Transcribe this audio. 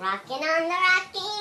Rocking on the Rocky.